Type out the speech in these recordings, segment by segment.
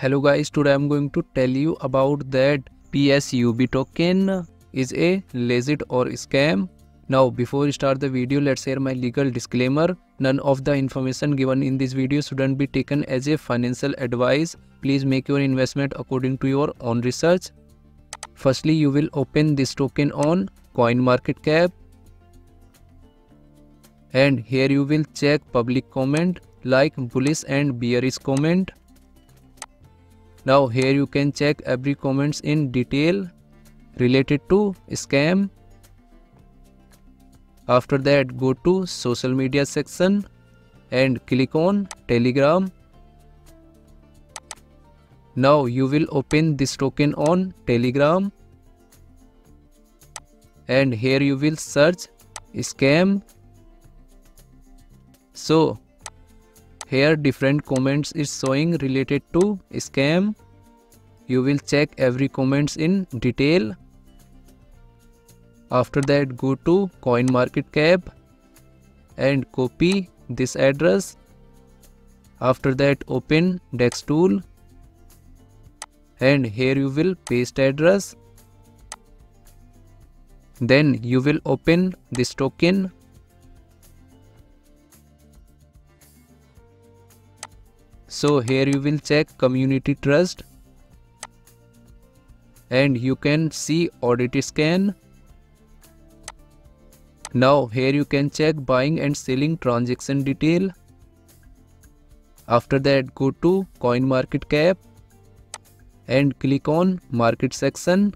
hello guys today i'm going to tell you about that psub token. Is a legit or scam? Now before we start the video let's share my legal disclaimer. None of the information given in this video shouldn't be taken as a financial advice. Please make your investment according to your own research. Firstly you will open this token on coin market cap and here you will check public comment like bullish and bearish comment now here you can check every comments in detail related to scam. After that go to social media section and click on telegram. Now you will open this token on telegram. And here you will search scam. So here different comments is showing related to scam. You will check every comments in detail. After that go to coin market cap and copy this address. After that open dex tool. And here you will paste address. Then you will open this token so here you will check community trust. And you can see audit scan. Now here you can check buying and selling transaction detail. After that go to coin market cap and click on market section.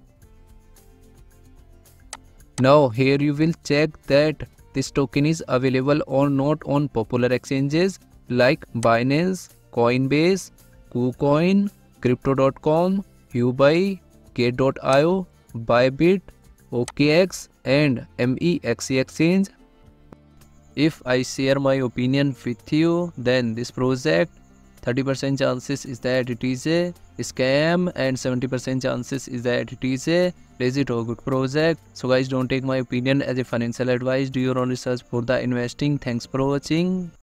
Now here you will check that this token is available or not on popular exchanges like Binance, Coinbase, KuCoin, Crypto.com, Huobi, Gate.io, Bybit, OKX and MEXC exchange. If I share my opinion with you, then this project 30% chances is that it is a scam and 70% chances is that it is a legit or good project. So guys don't take my opinion as a financial advice. Do your own research for the investing. Thanks for watching.